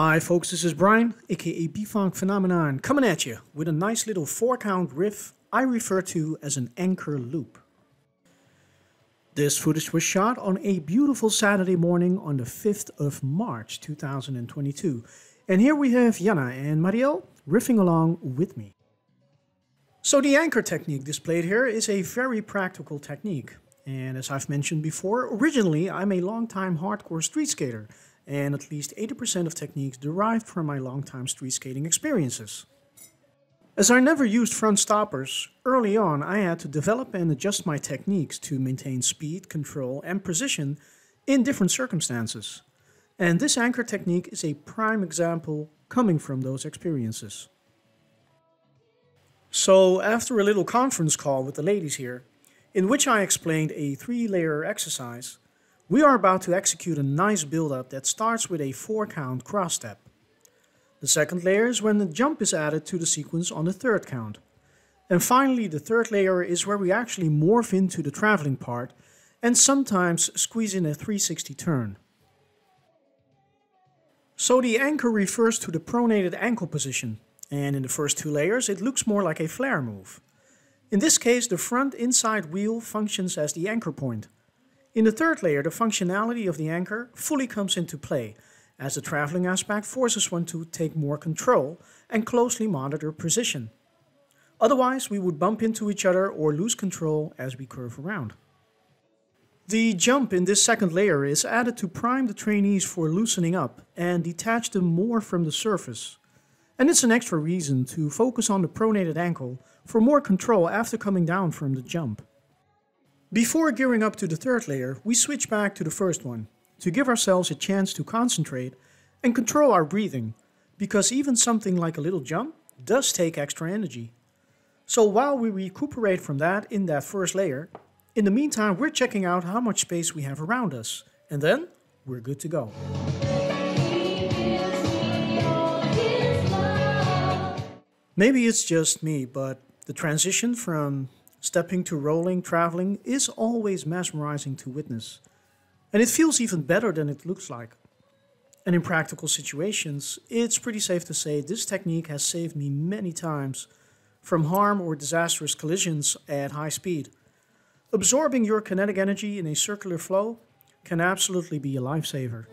Hi folks, this is Brian, aka B-Funk Phenomenon, coming at you with a nice little 4-count riff I refer to as an anchor loop. This footage was shot on a beautiful Saturday morning on the 5th of March 2022. And here we have Jana and Marielle riffing along with me. So the anchor technique displayed here is a very practical technique. And as I've mentioned before, originally I'm a long-time hardcore street skater and at least 80% of techniques derived from my long-time street skating experiences. As I never used front stoppers, early on I had to develop and adjust my techniques to maintain speed, control and precision in different circumstances. And this anchor technique is a prime example coming from those experiences. So after a little conference call with the ladies here, in which I explained a three-layer exercise, we are about to execute a nice build-up that starts with a 4-count cross step. The second layer is when the jump is added to the sequence on the third count. And finally the third layer is where we actually morph into the traveling part and sometimes squeeze in a 360 turn. So the anchor refers to the pronated ankle position, and in the first two layers it looks more like a flare move. In this case the front inside wheel functions as the anchor point, in the third layer, the functionality of the anchor fully comes into play, as the traveling aspect forces one to take more control and closely monitor position. Otherwise, we would bump into each other or lose control as we curve around. The jump in this second layer is added to prime the trainees for loosening up and detach them more from the surface. And it's an extra reason to focus on the pronated ankle for more control after coming down from the jump. Before gearing up to the third layer, we switch back to the first one, to give ourselves a chance to concentrate and control our breathing, because even something like a little jump does take extra energy. So while we recuperate from that in that first layer, in the meantime we're checking out how much space we have around us, and then we're good to go. Maybe it's just me, but the transition from Stepping to rolling, traveling is always mesmerizing to witness. And it feels even better than it looks like. And in practical situations, it's pretty safe to say this technique has saved me many times from harm or disastrous collisions at high speed. Absorbing your kinetic energy in a circular flow can absolutely be a lifesaver.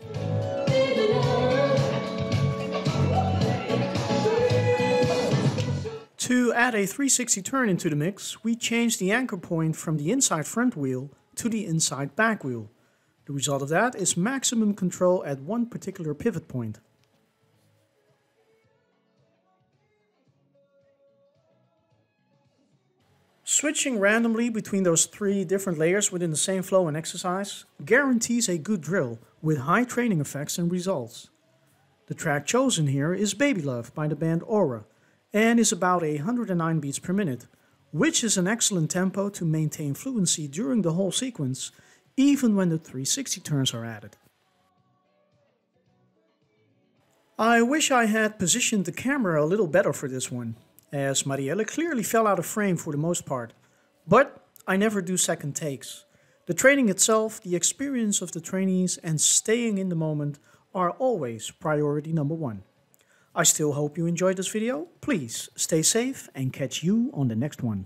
To add a 360 turn into the mix, we change the anchor point from the inside front wheel to the inside back wheel. The result of that is maximum control at one particular pivot point. Switching randomly between those three different layers within the same flow and exercise guarantees a good drill with high training effects and results. The track chosen here is Baby Love by the band Aura, and is about 109 beats per minute, which is an excellent tempo to maintain fluency during the whole sequence, even when the 360 turns are added. I wish I had positioned the camera a little better for this one, as Marielle clearly fell out of frame for the most part, but I never do second takes. The training itself, the experience of the trainees and staying in the moment are always priority number one. I still hope you enjoyed this video. Please stay safe and catch you on the next one.